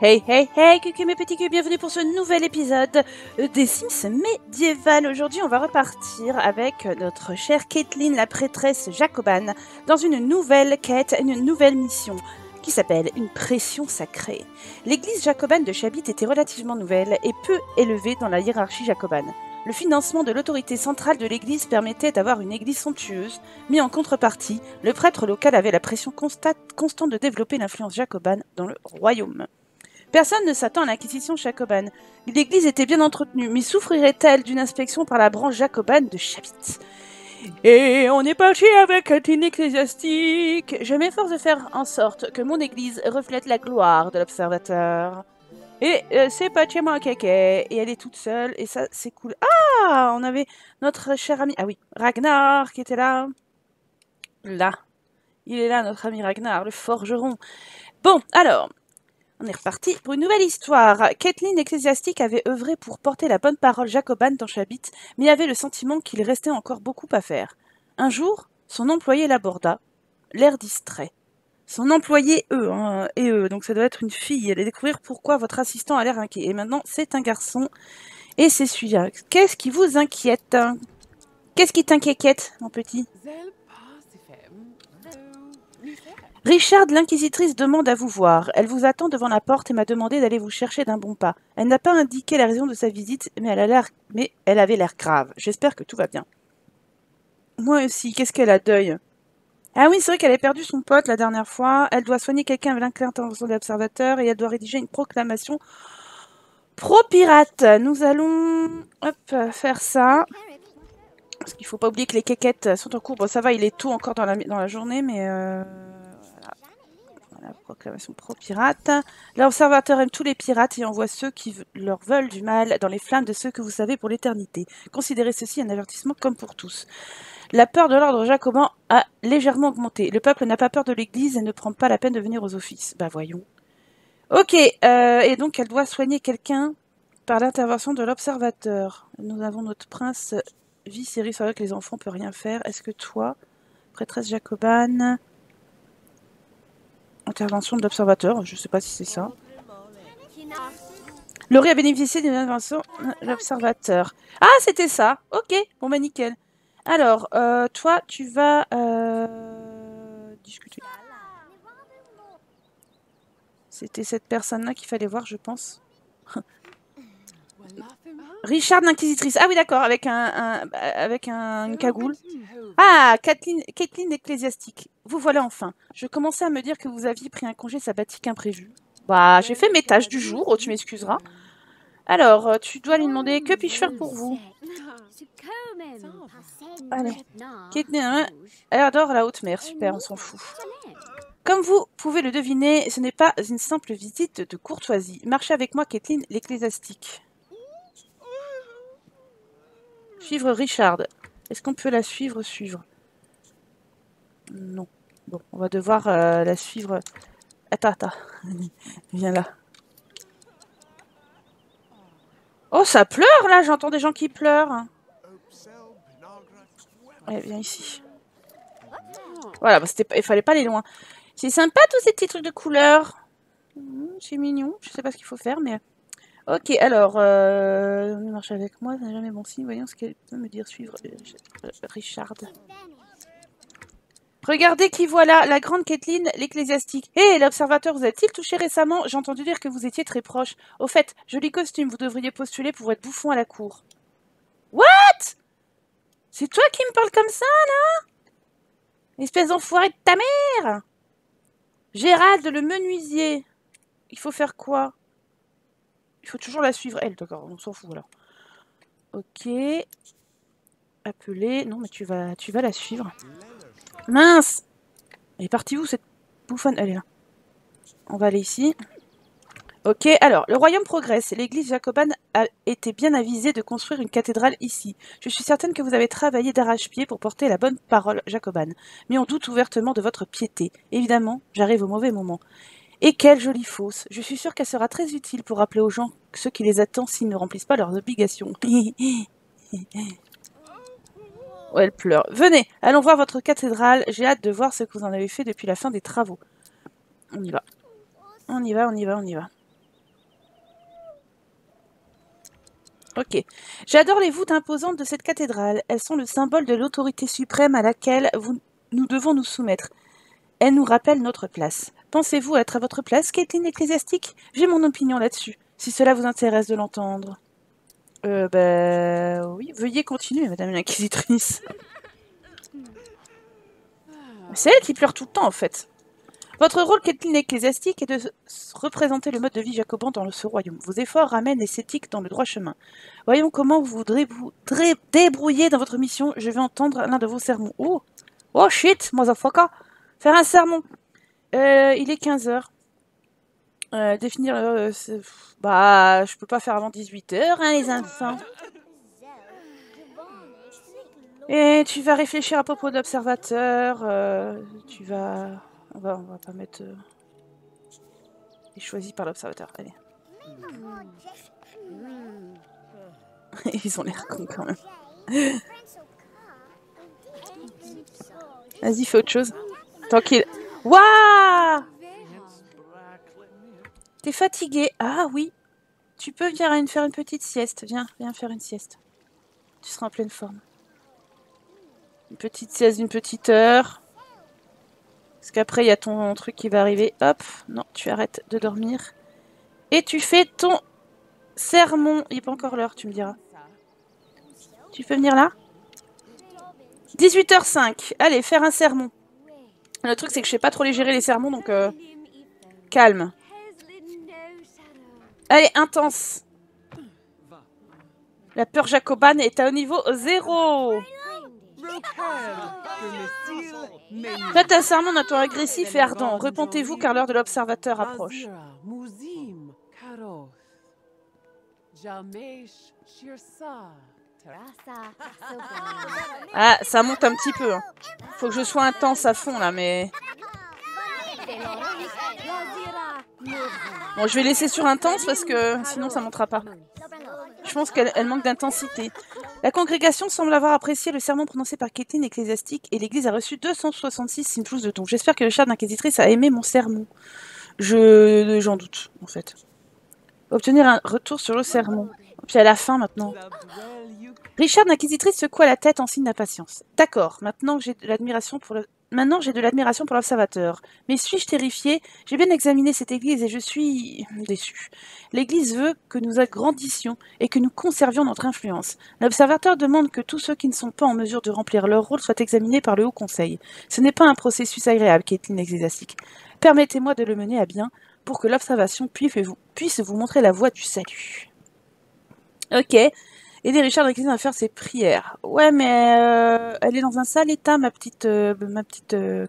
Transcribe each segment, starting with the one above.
Hey hey hey, coucou mes petits culs, bienvenue pour ce nouvel épisode des Sims médiéval. Aujourd'hui, on va repartir avec notre chère Caitlin, la prêtresse jacobane, dans une nouvelle quête, une nouvelle mission qui s'appelle une pression sacrée. L'église jacobane de Chabit était relativement nouvelle et peu élevée dans la hiérarchie jacobane. Le financement de l'autorité centrale de l'église permettait d'avoir une église somptueuse, mais en contrepartie, le prêtre local avait la pression constante de développer l'influence jacobane dans le royaume. Personne ne s'attend à l'inquisition jacobane. L'église était bien entretenue, mais souffrirait-elle d'une inspection par la branche jacobane de Chabit Et on est parti avec un ecclésiastique. Je m'efforce de faire en sorte que mon église reflète la gloire de l'observateur. Et euh, c'est pas chez moi, Kéké. Et elle est toute seule, et ça, c'est cool. Ah On avait notre cher ami... Ah oui, Ragnar qui était là. Là. Il est là, notre ami Ragnar, le forgeron. Bon, alors, on est reparti pour une nouvelle histoire. Kathleen ecclésiastique avait œuvré pour porter la bonne parole jacobane dans Chabit, mais avait le sentiment qu'il restait encore beaucoup à faire. Un jour, son employé l'aborda, l'air distrait. Son employé, eux, hein, et eux, donc ça doit être une fille. Elle allait découvrir pourquoi votre assistant a l'air inquiet. Et maintenant, c'est un garçon, et c'est celui-là. Qu'est-ce qui vous inquiète? Qu'est-ce qui t'inquiète, mon petit? Richard, l'inquisitrice, demande à vous voir. Elle vous attend devant la porte et m'a demandé d'aller vous chercher d'un bon pas. Elle n'a pas indiqué la raison de sa visite, mais elle, a avait l'air grave. J'espère que tout va bien. Moi aussi, qu'est-ce qu'elle a deuil Ah oui, c'est vrai qu'elle a perdu son pote la dernière fois. Elle doit soigner quelqu'un avec l'intervention de l'observateur et elle doit rédiger une proclamation pro-pirate. Nous allons faire ça. Parce qu'il faut pas oublier que les quéquettes sont en cours. Bon, ça va, il est tôt encore dans la, dans la journée, mais... Euh la proclamation pro-pirate. L'observateur aime tous les pirates et envoie ceux qui leur veulent du mal dans les flammes de ceux que vous savez pour l'éternité. Considérez ceci un avertissement comme pour tous. La peur de l'ordre jacobin a légèrement augmenté. Le peuple n'a pas peur de l'église et ne prend pas la peine de venir aux offices. Bah voyons. Ok, euh, et donc elle doit soigner quelqu'un par l'intervention de l'observateur. Nous avons notre prince Viserys, c'est vrai que les enfants ne peuvent rien faire. Est-ce que toi, prêtresse jacobane, Intervention de l'observateur, je ne sais pas si c'est ça. Laurie a bénéficié d'une intervention de l'observateur. Ah, c'était ça Ok, bon bah nickel. Alors, euh, toi, tu vas euh, discuter. C'était cette personne-là qu'il fallait voir, je pense. Richard l'inquisitrice. Ah oui, d'accord, avec un, avec un, une cagoule. Ah, Kathleen, Kathleen ecclésiastique. Vous voilà enfin. Je commençais à me dire que vous aviez pris un congé sabbatique imprévu. Bah, j'ai fait mes tâches du jour, oh, tu m'excuseras. Alors, euh, tu dois lui demander que puis-je faire pour vous? Allez. Kathleen, elle adore la haute mer, super, on s'en fout. Comme vous pouvez le deviner, ce n'est pas une simple visite de courtoisie. Marchez avec moi, Kathleen l'ecclésiastique. Suivre Richard. Est-ce qu'on peut la suivre Suivre? Non. Bon, on va devoir euh, la suivre. Attends, attends. Viens là. Oh, ça pleure là J'entends des gens qui pleurent. Viens ici. Voilà, il fallait pas aller loin. C'est sympa tous ces petits trucs de couleur. Hmm, c'est mignon. Je sais pas ce qu'il faut faire, mais... Ok, alors, euh, marche avec moi, ça n'est jamais bon signe. Voyons ce qu'elle peut me dire. Suivre euh, Richard. Regardez qui voilà, la grande Kathleen, l'ecclésiastique. Hé, l'observateur, vous a-t-il touché récemment J'ai entendu dire que vous étiez très proche. Au fait, joli costume, vous devriez postuler pour être bouffon à la cour. What? C'est toi qui me parles comme ça, là? Espèce d'enfoiré de ta mère? Gérald, le menuisier. Il faut faire quoi? Il faut toujours la suivre, elle, d'accord, on s'en fout, alors. Ok. Appeler. Non, mais tu vas, tu vas la suivre. Mince Elle est partie où, cette bouffonne? Elle est là. On va aller ici. Ok, alors, le royaume progresse. L'église jacobane a été bien avisée de construire une cathédrale ici. Je suis certaine que vous avez travaillé d'arrache-pied pour porter la bonne parole jacobane. Mais on doute ouvertement de votre piété. Évidemment, j'arrive au mauvais moment. Et quelle jolie fausse Je suis sûre qu'elle sera très utile pour rappeler aux gens ce qui les attend s'ils ne remplissent pas leurs obligations. oh, elle pleure. Venez, allons voir votre cathédrale. J'ai hâte de voir ce que vous en avez fait depuis la fin des travaux. On y va. On y va, on y va, on y va. Ok. J'adore les voûtes imposantes de cette cathédrale. Elles sont le symbole de l'autorité suprême à laquelle nous devons nous soumettre. Elles nous rappellent notre place. Pensez-vous être à votre place, Caitlin ecclésiastique? J'ai mon opinion là-dessus, si cela vous intéresse de l'entendre. Euh, bah... Oui, veuillez continuer, madame l'inquisitrice. C'est elle qui pleure tout le temps, en fait. Votre rôle, Caitlin ecclésiastique, est de représenter le mode de vie jacobin dans ce royaume. Vos efforts ramènent les sceptiques dans le droit chemin. Voyons comment vous voudrez vous débrouiller dans votre mission. Je vais entendre l'un de vos sermons. Oh Oh shit, motherfucker Faire un sermon. Euh, il est 15h. Euh, définir... euh, bah, je peux pas faire avant 18h, hein, les enfants. Et tu vas réfléchir à propos d'observateur. tu vas... On va, on va pas mettre... Euh... Et choisi par l'observateur. Allez. Ils ont l'air cons quand même. Vas-y, fais autre chose. Tranquille. Waouh T'es fatigué. Ah oui. Tu peux venir faire une petite sieste. Viens, viens faire une sieste. Tu seras en pleine forme. Une petite sieste d'une petite heure. Parce qu'après, il y a ton truc qui va arriver. Hop. Non, tu arrêtes de dormir. Et tu fais ton sermon. Il n'est pas encore l'heure, tu me diras. Tu peux venir là? 18h05. Allez, faire un sermon. Le truc, c'est que je sais pas trop les gérer les sermons, donc euh, calme. Allez, intense. La peur jacobane est à un niveau zéro. Faites un sermon d'un ton agressif et ardent. Repentez-vous car l'heure de l'observateur approche. Ah, ça monte un petit peu. hein. Faut que je sois intense à fond là, mais... Bon, je vais laisser sur intense parce que sinon ça montera pas. Je pense qu'elle elle manque d'intensité. La congrégation semble avoir apprécié le sermon prononcé par Caitlin ecclésiastique et l'église a reçu 266 simples de dons. J'espère que le chef d'inquisitrice a aimé mon sermon. Je j'en doute, en fait. Obtenir un retour sur le sermon. Puis à la fin maintenant. Richard l'inquisitrice secoua la tête en signe d'impatience. D'accord, maintenant j'ai de l'admiration pour le... L'observateur. Mais suis-je terrifié J'ai bien examiné cette église et je suis déçu. L'église veut que nous agrandissions et que nous conservions notre influence. L'observateur demande que tous ceux qui ne sont pas en mesure de remplir leur rôle soient examinés par le Haut Conseil. Ce n'est pas un processus agréable, Caitlin ecclésiastique. Permettez-moi de le mener à bien pour que l'observation puisse vous montrer la voie du salut. Ok. Aider Richard l'Église à faire ses prières. Ouais, mais euh, elle est dans un sale état, ma petite, euh, ma petite euh,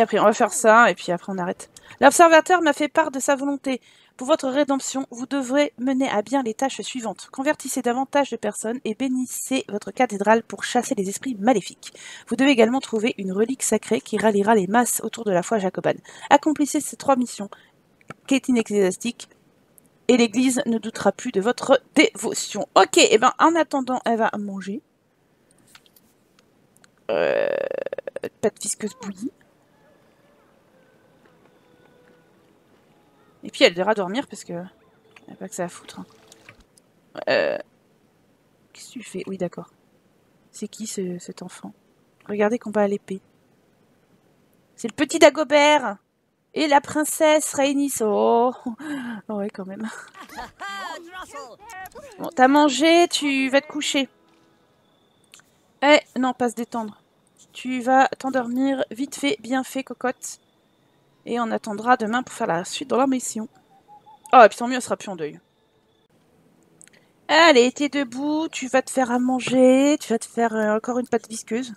après, on va faire ça, et puis après on arrête. L'observateur m'a fait part de sa volonté. Pour votre rédemption, vous devrez mener à bien les tâches suivantes. Convertissez davantage de personnes et bénissez votre cathédrale pour chasser les esprits maléfiques. Vous devez également trouver une relique sacrée qui ralliera les masses autour de la foi jacobane. Accomplissez ces trois missions. Caitlin ecclésiastique, et l'Église ne doutera plus de votre dévotion. Ok, et ben en attendant, elle va manger. Euh, pas de visqueuse bouillie. Et puis elle devra dormir parce que elle n'a pas que ça à foutre. hein. Euh, Qu'est-ce que tu fais? Oui, d'accord. C'est qui ce- cet enfant? Regardez combat à l'épée. C'est le petit Dagobert et la princesse Rhaenys. Oh, ouais, quand même. Bon, t'as mangé, tu vas te coucher. Eh, non, pas se détendre. Tu vas t'endormir vite fait, bien fait, cocotte. Et on attendra demain pour faire la suite dans la mission. Oh, et puis tant mieux, elle sera plus en deuil. Allez, t'es debout, tu vas te faire à manger, tu vas te faire euh, encore une pâte visqueuse.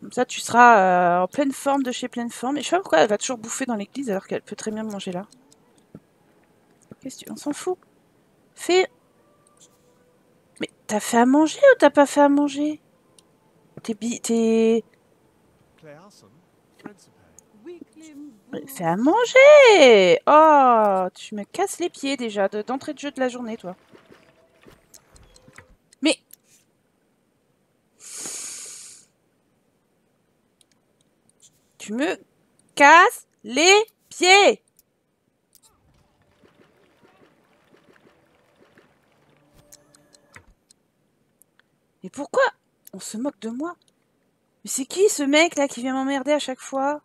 Comme ça, tu seras euh, en pleine forme de chez pleine forme. Et je sais pas pourquoi elle va toujours bouffer dans l'église alors qu'elle peut très bien manger là. Qu'est-ce que tu... On s'en fout. Fais... Mais t'as fait à manger ou t'as pas fait à manger? T'es... bi- T'es... Fais à manger Oh Tu me casses les pieds déjà de- d'entrée de jeu de la journée, toi. Tu me casses les pieds Mais pourquoi on se moque de moi? Mais c'est qui ce mec là qui vient m'emmerder à chaque fois?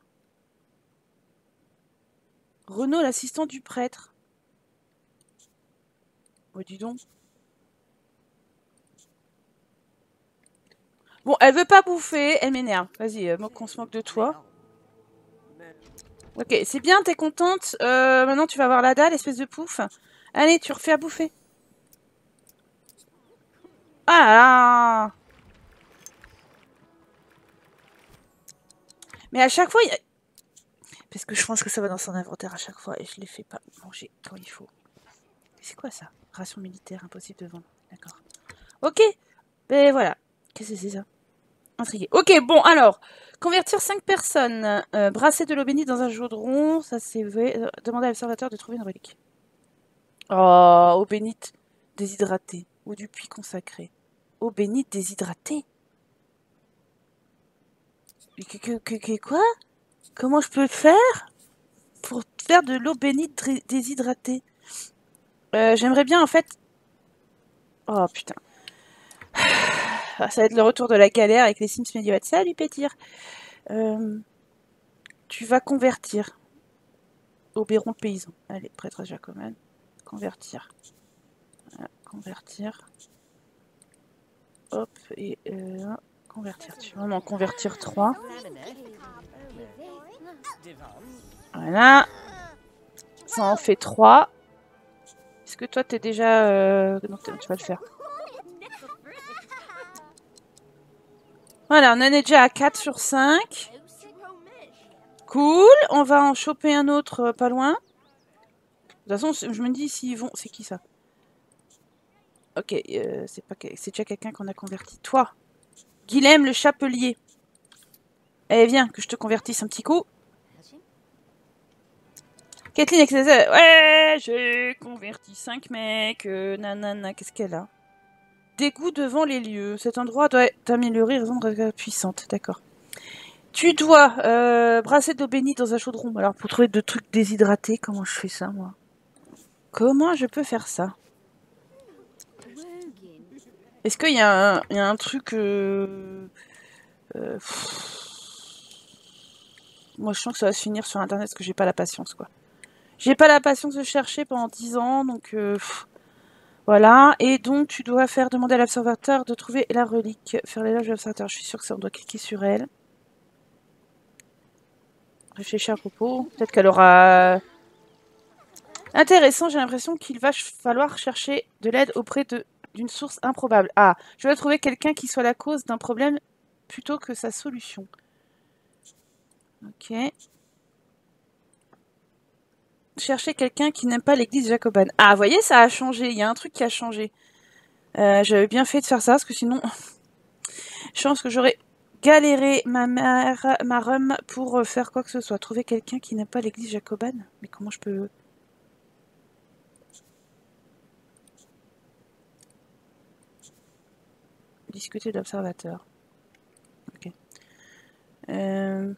Renaud, l'assistant du prêtre. Oh, dis donc. Bon, elle veut pas bouffer, elle m'énerve. Vas-y, euh, qu'on se moque de toi. Ok, c'est bien, t'es contente. Euh, maintenant, tu vas avoir la dalle, espèce de pouf. Allez, tu refais à bouffer. Ah là Mais à chaque fois, il y a... Parce que je pense que ça va dans son inventaire à chaque fois et je les fais pas manger quand il faut. C'est quoi ça? Ration militaire, impossible de vendre. D'accord. Ok. Ben voilà. Qu'est-ce que c'est ça? Ok, bon, alors. Convertir 5 personnes. Euh, brasser de l'eau bénite dans un chaudron. Ça, c'est vrai. Euh, demander à l'observateur de trouver une relique. Oh, eau bénite déshydratée. Ou du puits consacré. Eau bénite déshydratée. Que, que, que, quoi? Comment je peux faire? Pour faire de l'eau bénite déshydratée euh, J'aimerais bien en fait... Oh putain. Ah, ça va être le retour de la galère avec les Sims médiévales. Salut Pétir euh, Tu vas convertir. Oberon paysan. Allez, prêtre jacobin. Convertir. convertir. Hop, et euh, convertir. Tu vas en convertir 3. Voilà. Ça en fait 3. Est-ce que toi, t'es déjà... Euh... Non, tu vas le faire. Voilà, on en est déjà à 4 sur 5. Cool. On va en choper un autre euh, pas loin. De toute façon, je me dis s'ils vont... C'est qui ça Ok, euh, c'est pas déjà quelqu'un qu'on a converti. Toi, Guilhem le chapelier. Eh, viens, que je te convertisse un petit coup. Kathleen Ouais, j'ai converti 5 mecs. Euh, nanana, qu'est-ce qu'elle a Dégoût devant les lieux. Cet endroit doit être amélioré, raison de puissante. D'accord. Tu dois euh, brasser d'eau bénite dans un chaudron. Alors, pour trouver de trucs déshydratés, comment je fais ça, moi? Comment je peux faire ça? Est-ce qu'il y, a un truc... Euh, euh, moi, je sens que ça va se finir sur Internet parce que j'ai pas la patience, quoi. J'ai pas la patience de chercher pendant 10 ans, donc voilà. Et donc tu dois faire demander à l'observateur de trouver la relique. Faire l'éloge de l'observateur. Je suis sûre que ça, on doit cliquer sur elle. Réfléchir à propos. Peut-être qu'elle aura... Intéressant, j'ai l'impression qu'il va falloir chercher de l'aide auprès d'une source improbable. Ah, je vais trouver quelqu'un qui soit la cause d'un problème plutôt que sa solution. Ok chercher quelqu'un qui n'aime pas l'église jacobane. Ah, vous voyez, ça a changé. Il y a un truc qui a changé. Euh, j'avais bien fait de faire ça, parce que sinon, je pense que j'aurais galéré ma mère, ma rhum pour euh, faire quoi que ce soit. Trouver quelqu'un qui n'aime pas l'église jacobane. Mais comment je peux... Discuter d'observateur. Ok. Euh...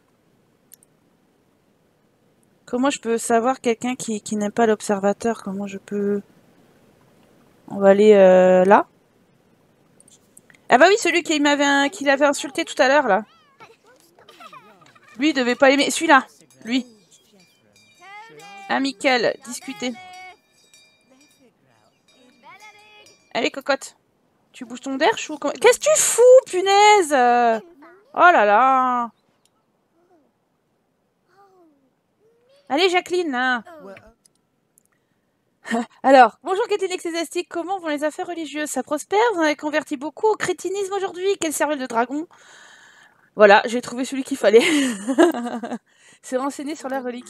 Comment je peux savoir quelqu'un qui, n'aime pas l'observateur? Comment je peux... On va aller euh, là? Ah bah oui, celui qui qui l'avait insulté tout à l'heure, là. Lui, il devait pas aimer... Celui-là, lui. Amical, discuter. Allez, cocotte. Tu bouges ton derche ou... Qu'est-ce que tu fous, punaise? Oh là là Allez, Jacqueline, là. Alors, bonjour Kathleen Ecclésiastique, comment vont les affaires religieuses? Ça prospère? Vous en avez converti beaucoup au crétinisme aujourd'hui? Quelle cervelle de dragon? Voilà, j'ai trouvé celui qu'il fallait. C'est renseigné sur la relique.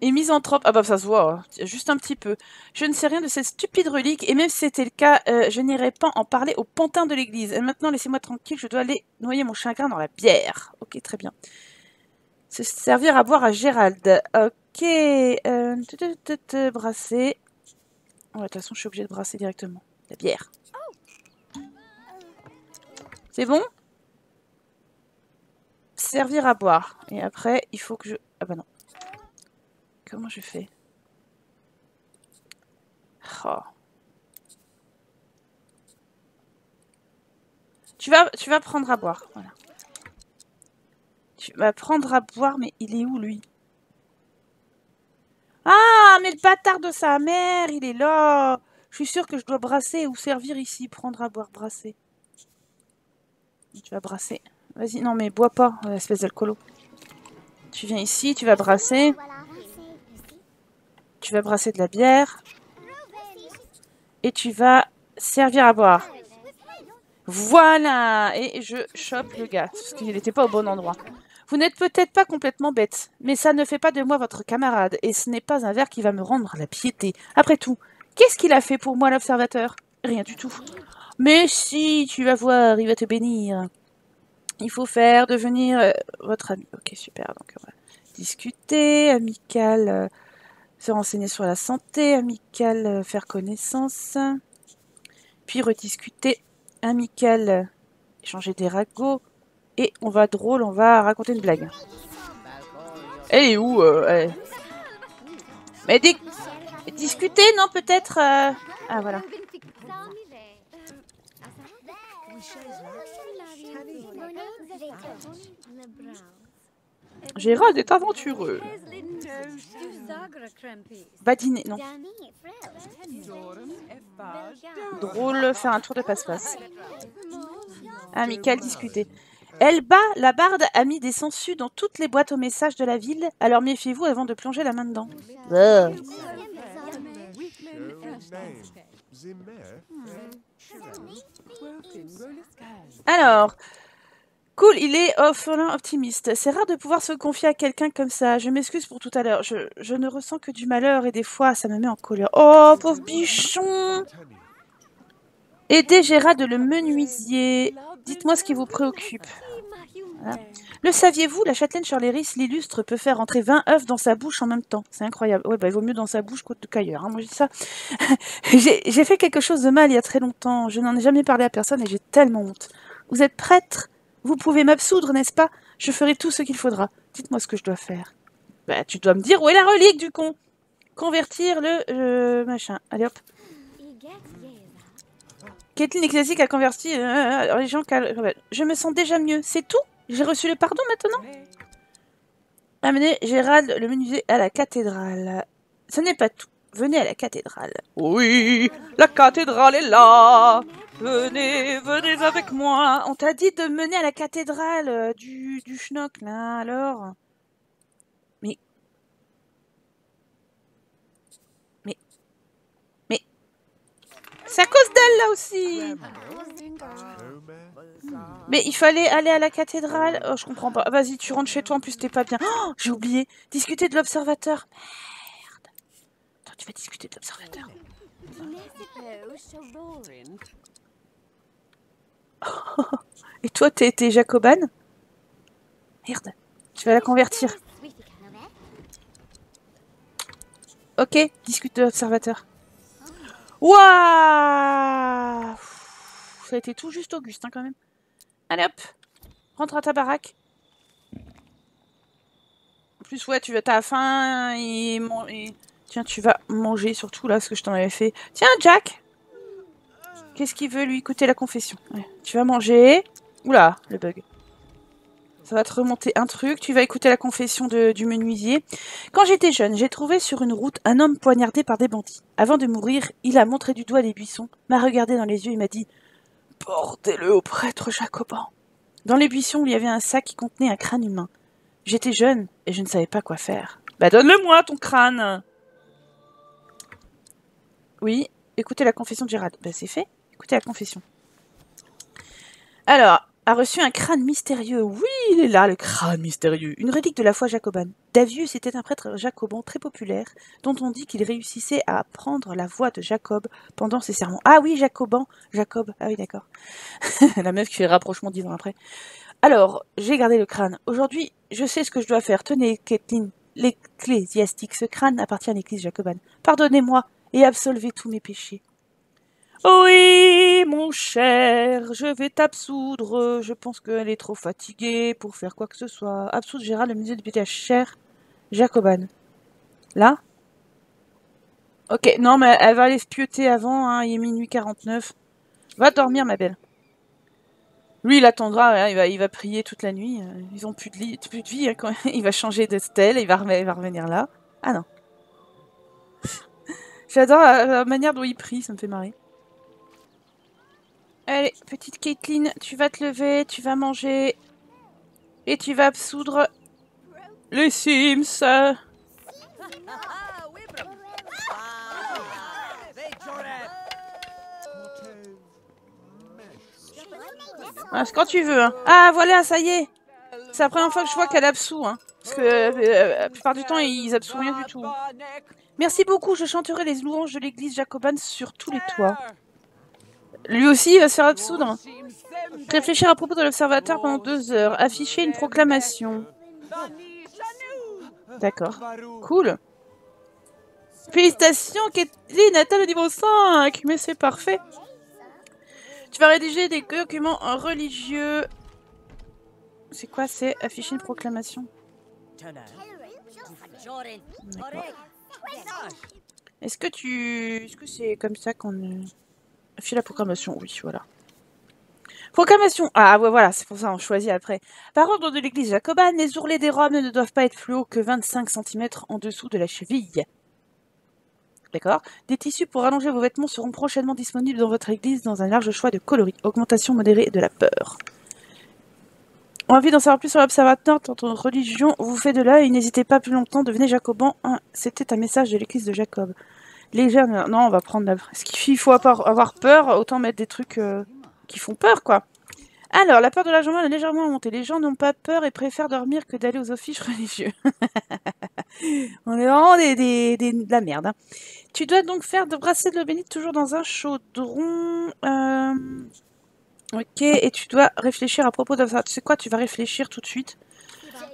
Et misanthrope, ah bah ça se voit, hein. juste un petit peu. Je ne sais rien de cette stupide relique, et même si c'était le cas, euh, je n'irai pas en parler au pantin de l'église. Et maintenant, laissez-moi tranquille, je dois aller noyer mon chagrin dans la bière. Ok, très bien. Se servir à boire à Gérald. Ok. Euh, brasser. de toute façon, je suis obligée de brasser directement. La bière. C'est bon? Servir à boire. Et après, il faut que je... Ah bah non. Comment je fais? Oh. Tu vas, tu vas prendre à boire. Voilà. Tu vas prendre à boire, mais il est où lui? Ah, mais le bâtard de sa mère, il est là. Je suis sûre que je dois brasser ou servir ici. Prendre à boire, brasser. Tu vas brasser. Vas-y, non mais bois pas, espèce d'alcoolo. Tu viens ici, tu vas brasser. Tu vas brasser de la bière. Et tu vas servir à boire. Voilà Et je chope le gars, parce qu'il n'était pas au bon endroit. Vous n'êtes peut-être pas complètement bête, mais ça ne fait pas de moi votre camarade, et ce n'est pas un verre qui va me rendre la piété. Après tout, qu'est-ce qu'il a fait pour moi, l'observateur? Rien du tout. Mais si, tu vas voir, il va te bénir. Il faut faire devenir euh, votre ami. Ok, super. Donc, discuter, amical, euh, se renseigner sur la santé, amical, euh, faire connaissance, puis rediscuter, amical, échanger des ragots, et on va drôle, on va raconter une blague. Elle est où Mais discuter, non, peut-être Ah, voilà. Gérald est aventureux. Badiner, non. Drôle, faire un tour de passe-passe. Amical, discuter. Elba, la barde, a mis des sangsues dans toutes les boîtes aux messages de la ville, alors méfiez-vous avant de plonger la main dedans. Alors, Cool, il est orphelin optimiste. C'est rare de pouvoir se confier à quelqu'un comme ça. Je m'excuse pour tout à l'heure. Je, ne ressens que du malheur et des fois, ça me met en colère. Oh, pauvre bichon Aidez Gérald le menuisier. Dites-moi ce qui vous préoccupe. Le saviez-vous, la châtelaine Charléris, l'illustre, peut faire entrer 20 œufs dans sa bouche en même temps? C'est incroyable. Ouais, bah, il vaut mieux dans sa bouche qu'ailleurs. Hein. Moi, je dis ça. j'ai fait quelque chose de mal il y a très longtemps. Je n'en ai jamais parlé à personne et j'ai tellement honte. Vous êtes prêtre vous pouvez m'absoudre, n'est-ce pas? Je ferai tout ce qu'il faudra. Dites-moi ce que je dois faire. Bah, tu dois me dire où est la relique du con. Convertir le euh, machin. Allez hop. Kathleen Ecclésique a converti euh, les gens. Je me sens déjà mieux. C'est tout? J'ai reçu le pardon maintenant Amenez Gérald le menuisier à la cathédrale. Ce n'est pas tout. Venez à la cathédrale. Oui, la cathédrale est là. Venez, venez avec moi. On t'a dit de mener à la cathédrale euh, du, du schnock, là, alors? Mais. Mais. Mais. C'est à cause d'elle, là aussi. Mais il fallait aller à la cathédrale. Oh, je comprends pas. Vas-y, tu rentres chez toi, en plus t'es pas bien. Oh, j'ai oublié. Discuter de l'observateur tu vas discuter de l'observateur. Et toi, t'es es jacobane? Merde, tu vas la convertir. Ok, discute de l'observateur. Waouh Ça a été tout juste Auguste, hein, quand même. Allez hop, rentre à ta baraque. En plus, ouais, tu t'as faim et, Tiens, tu vas manger surtout là ce que je t'en avais fait. Tiens, Jack Qu'est-ce qu'il veut lui? Écouter la confession Tu vas manger. Oula, le bug. Ça va te remonter un truc. Tu vas écouter la confession du menuisier. Quand j'étais jeune, j'ai trouvé sur une route un homme poignardé par des bandits. Avant de mourir, il a montré du doigt les buissons, m'a regardé dans les yeux et m'a dit Portez-le au prêtre jacobin. Dans les buissons, il y avait un sac qui contenait un crâne humain. J'étais jeune et je ne savais pas quoi faire. Bah donne-le-moi ton crâne oui, écoutez la confession de Gérald. Ben, c'est fait. Écoutez la confession. Alors, a reçu un crâne mystérieux. Oui, il est là, le crâne mystérieux. Une relique de la foi jacobane. Davius était un prêtre jacoban très populaire, dont on dit qu'il réussissait à apprendre la voix de Jacob pendant ses sermons. Ah oui, jacoban, Jacob. Ah oui, d'accord. la meuf qui fait rapprochement dix ans après. Alors, j'ai gardé le crâne. Aujourd'hui, je sais ce que je dois faire. Tenez, Kathleen, l'ecclésiastique. Ce crâne appartient à l'église jacobane. Pardonnez-moi, et absolvez tous mes péchés. Oui, mon cher, je vais t'absoudre. Je pense qu'elle est trop fatiguée pour faire quoi que ce soit. Absoudre Gérald, le musée de BTH. Cher Jacobane. Là? Ok, non, mais elle va aller se pioter avant. Hein. Il est minuit 49. Va dormir, ma belle. Lui, il attendra, hein, il, va, prier toute la nuit. euh, Ils ont plus de, plus de vie. hein, il va changer de stèle, il va, revenir là. Ah non. J'adore la manière dont il prie, ça me fait marrer. Allez, petite Caitlin, tu vas te lever, tu vas manger. Et tu vas absoudre les Sims. Ah, c'est quand tu veux. hein. Ah, voilà, ça y est. C'est la première fois que je vois qu'elle absout. Hein. Parce que euh, la plupart du temps, ils absouent rien du tout. Merci beaucoup, je chanterai les louanges de l'église jacobane sur tous les toits. Lui aussi, va se faire absoudre. Réfléchir à propos de l'observateur pendant deux heures. Afficher une proclamation. D'accord. Cool. Félicitations, Kathleen, atteint le niveau 5. Mais c'est parfait. Tu vas rédiger des documents religieux. C'est quoi C'est afficher une proclamation? Est-ce que tu... Est-ce que c'est comme ça qu'on... Afficher la proclamation Oui, voilà. Proclamation Ah, voilà, c'est pour ça on choisit après. Par ordre de l'église jacobane, les ourlets des robes ne doivent pas être plus que 25 cm en dessous de la cheville. D'accord Des tissus pour allonger vos vêtements seront prochainement disponibles dans votre église dans un large choix de coloris. Augmentation modérée de la peur. Envie d'en savoir plus sur l'observateur dans ton religion vous fait de l'œil, n'hésitez pas plus longtemps, devenez jacoban. C'était un message de l'église de Jacob. Légère, non, on va prendre la... Est-ce qu'il faut avoir peur Autant mettre des trucs euh, qui font peur, quoi. Alors, la peur de l'argent est légèrement montée. Les gens n'ont pas peur et préfèrent dormir que d'aller aux offices religieux. on est vraiment des- des- de la merde. hein. Tu dois donc faire de brasser de l'eau bénite toujours dans un chaudron. euh, Ok, et tu dois réfléchir à propos de ça. Tu sais quoi Tu vas réfléchir tout de suite.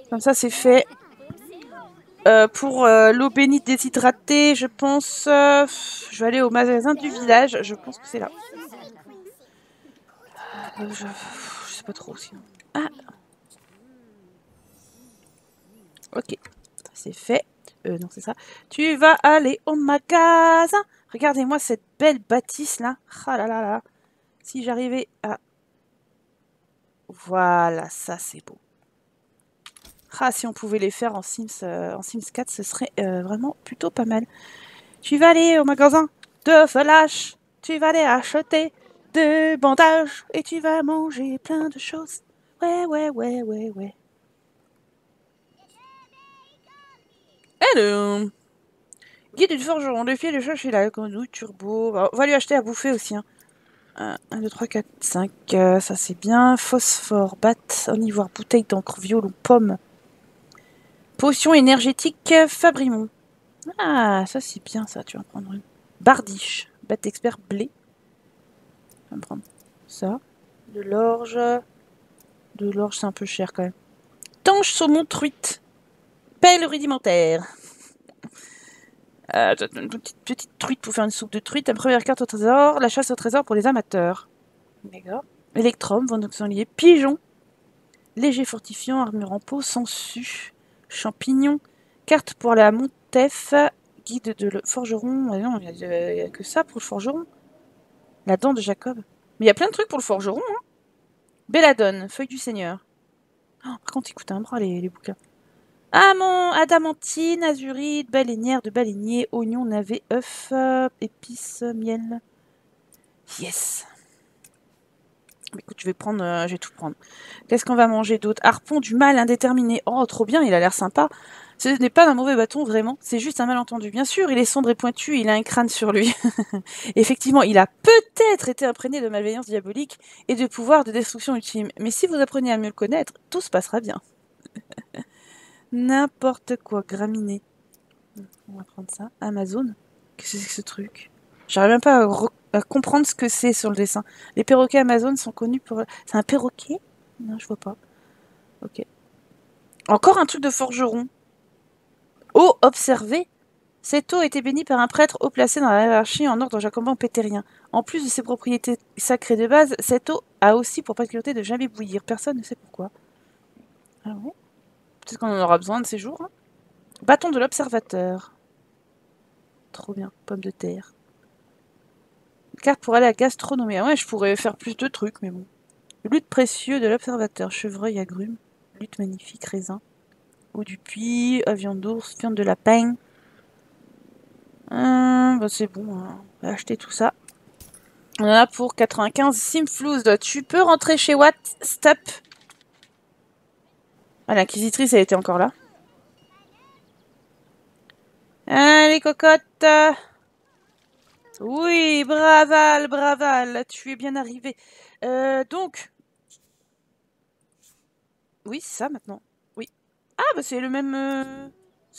Comme ça, c'est fait. Euh, pour euh, l'eau bénite déshydratée, je pense. euh, je vais aller au magasin du village. Je pense que c'est là. Je... je sais pas trop sinon. Ah Ok, c'est fait. Non, c'est ça. Tu vas aller au magasin. Regardez-moi cette belle bâtisse là. Ah là là là. Si j'arrivais à. Voilà, ça c'est beau. Ah, si on pouvait les faire en Sims, euh, en Sims 4, ce serait euh, vraiment plutôt pas mal. Tu vas aller au magasin de Flash. Tu vas aller acheter des bandages et tu vas manger plein de choses. Ouais, ouais, ouais, ouais, ouais. Hello Guide du forgeron, défier le chat chez la grenouille turbo. On va lui acheter à bouffer aussi. Hein. 1, 2, 3, 4, 5. euh, ça c'est bien. Phosphore, batte, en ivoire, bouteille d'encre, violon, pomme. Potion énergétique, euh, Fabrimon. Ah, ça c'est bien ça, tu vas en prendre une. Bardiche, batte d'expert, blé. Je vais prendre ça. De l'orge. De l'orge, c'est un peu cher quand même. Tanche, saumon, truite. Pelle rudimentaire. Euh, une petite, truite pour faire une soupe de truite. Une première carte au trésor. La chasse au trésor pour les amateurs. D'accord. Électrum, vent sanglier. Pigeon. Léger fortifiant, armure en peau, sangsue. Champignon. Carte pour la Montef. Guide de le forgeron. Ah il n'y a, il que ça pour le forgeron. La dent de Jacob. Mais il y a plein de trucs pour le forgeron. Hein. Belladone, feuille du seigneur. Oh, par contre, ils coûtent un bras les, bouquins. Amon, adamantine, azurite, baleinière de baleinier, oignon, navet, œuf, euh, épices, miel. Yes. Écoute, je vais prendre, euh, je vais tout prendre. Qu'est-ce qu'on va manger d'autre? Harpon du mal indéterminé. Oh, trop bien, il a l'air sympa. Ce n'est pas un mauvais bâton, vraiment. C'est juste un malentendu. Bien sûr, il est sombre et pointu, il a un crâne sur lui. Effectivement, il a peut-être été imprégné de malveillance diabolique et de pouvoir de destruction ultime. Mais si vous apprenez à mieux le connaître, tout se passera bien. N'importe quoi, graminé. On va prendre ça. Amazon. Qu'est-ce que c'est que ce truc? J'arrive même pas à, re- à comprendre ce que c'est sur le dessin. Les perroquets Amazon sont connus pour. C'est un perroquet? Non, je vois pas. Ok. Encore un truc de forgeron. Eau observée. Cette eau était bénie par un prêtre haut placé dans la hiérarchie en ordre jacobin pétérien. En plus de ses propriétés sacrées de base, cette eau a aussi pour particularité de jamais bouillir. Personne ne sait pourquoi. Ah Peut-être qu'on en aura besoin de ces jours. hein. Bâton de l'observateur. Trop bien. Pomme de terre. Carte pour aller à gastronomie. Ah ouais, je pourrais faire plus de trucs, mais bon. Lutte précieux de l'observateur. Chevreuil, agrumes. Lutte magnifique, raisin. Eau du puits, avion d'ours, viande de lapin. Euh, bah c'est bon, hein. on va acheter tout ça. On en a pour 95 Simflouz. Tu peux rentrer chez Watt Stop. Ah, l'inquisitrice, elle était encore là. Allez, cocotte Oui, Braval, Braval, tu es bien arrivé. Euh, donc... Oui, c'est ça, maintenant. Oui. Ah, bah c'est le même... Euh,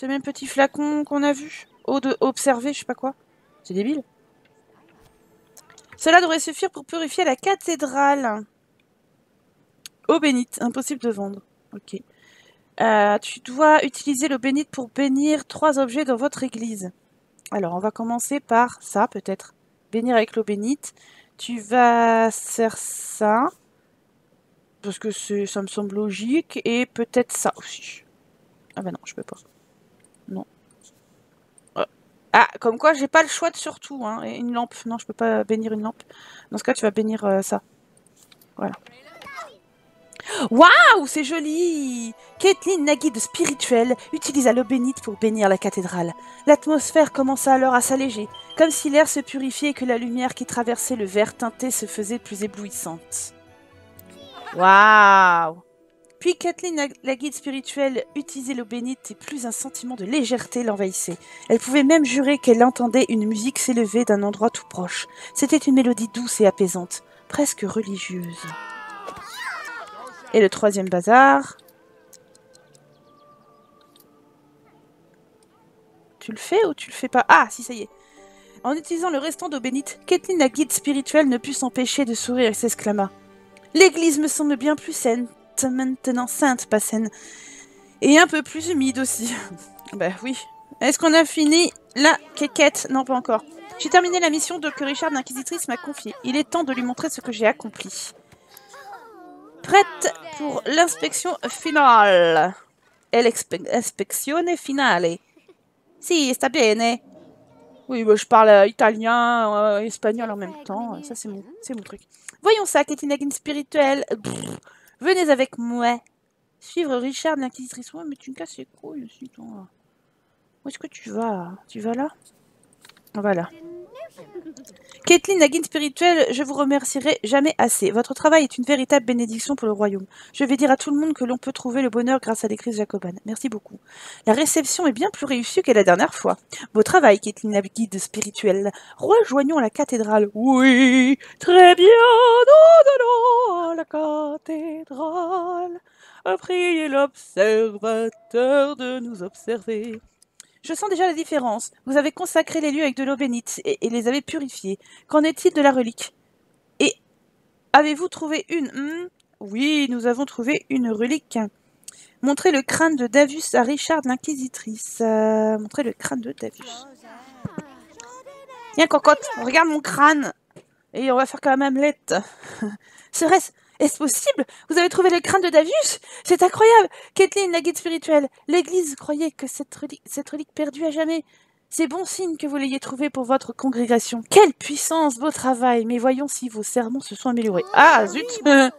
même petit flacon qu'on a vu. Eau de observer, je sais pas quoi. C'est débile. Cela devrait suffire pour purifier la cathédrale. Eau bénite, impossible de vendre. Ok. Euh, tu dois utiliser l'eau bénite pour bénir trois objets dans votre église. Alors, on va commencer par ça, peut-être. Bénir avec l'eau bénite. Tu vas faire ça. Parce que ça me semble logique. Et peut-être ça aussi. Ah bah non, je peux pas. Non. Ah, comme quoi, j'ai pas le choix de surtout. Hein. une lampe. Non, je peux pas bénir une lampe. Dans ce cas, tu vas bénir euh, ça. Voilà. Waouh, c'est joli Caitlin, la guide spirituelle, utilisa l'eau bénite pour bénir la cathédrale. L'atmosphère commença alors à s'alléger, comme si l'air se purifiait et que la lumière qui traversait le verre teinté se faisait plus éblouissante. Waouh Puis Kathleen, la guide spirituelle, utilisait l'eau bénite et plus un sentiment de légèreté l'envahissait. Elle pouvait même jurer qu'elle entendait une musique s'élever d'un endroit tout proche. C'était une mélodie douce et apaisante, presque religieuse. Et le troisième bazar. Tu le fais ou tu le fais pas? Ah, si, ça y est. En utilisant le restant d'eau bénite, Kathleen, la guide spirituelle, ne put s'empêcher de sourire et s'exclama. L'église me semble bien plus sainte, maintenant sainte, pas saine. Et un peu plus humide aussi. bah oui. Est-ce qu'on a fini la quéquette? Non, pas encore. J'ai terminé la mission que Richard l'inquisitrice m'a confiée. Il est temps de lui montrer ce que j'ai accompli. Prête pour l'inspection finale. E l'inspezione finale. Si, sta bene. Oui, bah, je parle italien, euh, espagnol en même temps. Ça, c'est mon, truc. Voyons ça, Kétinagin spirituelle. Venez avec moi. Suivre Richard l'inquisitrice. Ouais, mais tu me casses les couilles aussi, toi. Où est-ce que tu vas? Tu vas là? Voilà. Kathleen, la guide spirituelle, je vous remercierai jamais assez. Votre travail est une véritable bénédiction pour le royaume. Je vais dire à tout le monde que l'on peut trouver le bonheur grâce à l'église jacobane. Merci beaucoup. La réception est bien plus réussie que la dernière fois. Beau travail, Kathleen, la guide spirituelle. Rejoignons la cathédrale. Oui, très bien. Non, non, non, la cathédrale. Prié l'observateur de nous observer. Je sens déjà la différence. Vous avez consacré les lieux avec de l'eau bénite et, les avez purifiés. Qu'en est-il de la relique? Et avez-vous trouvé une? Hmm? Oui, nous avons trouvé une relique. Montrez le crâne de Davus à Richard l'inquisitrice. Euh, montrez le crâne de Davus. Viens, cocotte, regarde mon crâne. Et on va faire comme la mamelette. Serait-ce est-ce possible? Vous avez trouvé le crâne de Davius? C'est incroyable Kathleen, la guide spirituelle, l'Église croyait que cette relique, cette relique perdue à jamais. C'est bon signe que vous l'ayez trouvée pour votre congrégation. Quelle puissance, beau travail Mais voyons si vos sermons se sont améliorés. Ah, zut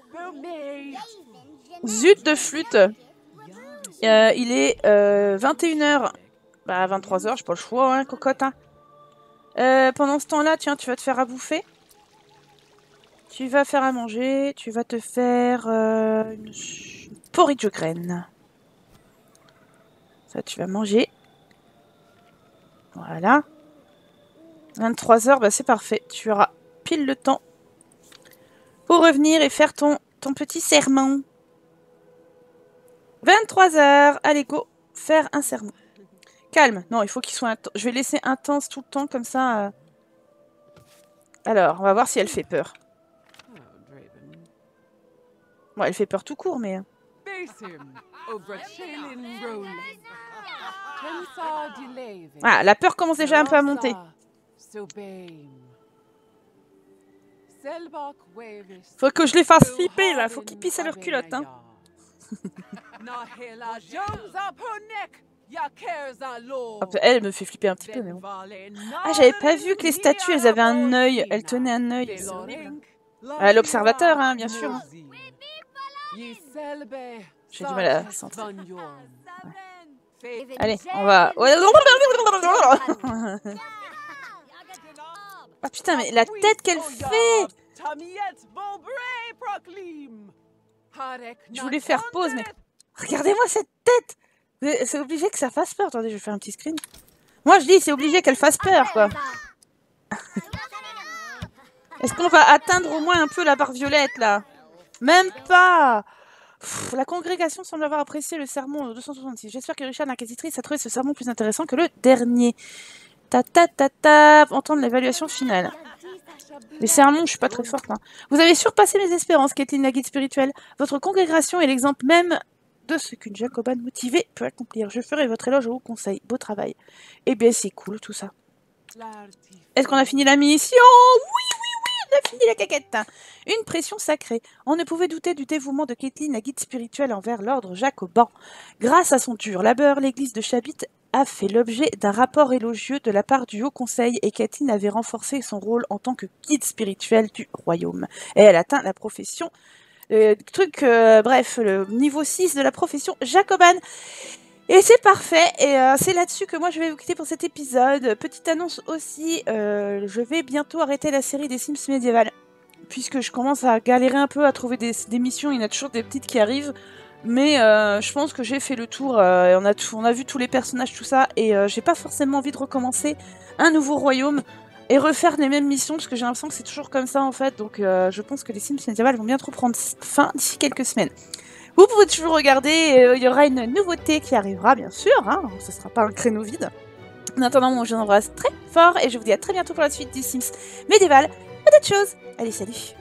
Zut de flûte euh, Il est 21h. Euh, bah, 23h, je pas le choix, hein, cocotte. Hein. Euh, pendant ce temps-là, tiens, tu vas te faire à bouffer. Tu vas faire à manger, tu vas te faire euh, une porridge de graines. Ça, tu vas manger. Voilà. 23h, bah c'est parfait. Tu auras pile le temps pour revenir et faire ton, petit serment. 23h, allez go, faire un serment. Calme, non, il faut qu'il soit Je vais laisser intense tout le temps, comme ça... Euh. Alors, on va voir si elle fait peur. Bon, elle fait peur tout court, mais... Hein. Ah, la peur commence déjà un peu à monter. Faut que je les fasse flipper, là. Faut qu'ils pissent à leur culotte, hein. elle me fait flipper un petit peu, mais bon. Ah, j'avais pas vu que les statues, elles avaient un œil. Elles tenaient un œil. Euh, L'observateur, hein, bien sûr. J'ai du mal à sentir. Allez, on va... Ah putain, mais la tête qu'elle fait. Je voulais faire pause, mais... Regardez-moi cette tête. C'est obligé que ça fasse peur. Attendez, je vais faire un petit screen. Moi, je dis, c'est obligé qu'elle fasse peur, quoi. Est-ce qu'on va atteindre au moins un peu la barre violette, là? Même pas La congrégation semble avoir apprécié le sermon 266. J'espère que Richard, l'inquisitrice, a trouvé ce sermon plus intéressant que le dernier. Ta ta ta ta Entendre l'évaluation finale. Les sermons, je suis pas très forte. Hein. Vous avez surpassé mes espérances, Kathleen, la guide spirituelle. Votre congrégation est l'exemple même de ce qu'une jacobane motivée peut accomplir. Je ferai votre éloge au conseil. Beau travail. Eh bien, c'est cool tout ça. Est-ce qu'on a fini la mission? Oui, on a fini la caquette. Une pression sacrée. On ne pouvait douter du dévouement de Kathleen, la guide spirituelle, envers l'ordre jacoban. Grâce à son dur labeur, l'église de Chabit a fait l'objet d'un rapport élogieux de la part du Haut Conseil et Kathleen avait renforcé son rôle en tant que guide spirituel du royaume. Et elle atteint la profession le truc, euh, bref, le niveau 6 de la profession jacobane. Et c'est parfait, et euh, c'est là-dessus que moi je vais vous quitter pour cet épisode. Petite annonce aussi, euh, je vais bientôt arrêter la série des Sims médiévales, puisque je commence à galérer un peu à trouver des, missions, il y en a toujours des petites qui arrivent, mais je pense que j'ai fait le tour, on, a on a vu tous les personnages, tout ça, et j'ai pas forcément envie de recommencer un nouveau royaume et refaire les mêmes missions parce que j'ai l'impression que c'est toujours comme ça en fait. Donc euh, je pense que les Sims médiévales vont bientôt prendre fin d'ici quelques semaines. Vous pouvez toujours regarder, euh, il y aura une nouveauté qui arrivera bien sûr, hein, ce sera pas un créneau vide. En attendant, je vous embrasse très fort et je vous dis à très bientôt pour la suite des Sims médiévales et d'autres choses. Allez, salut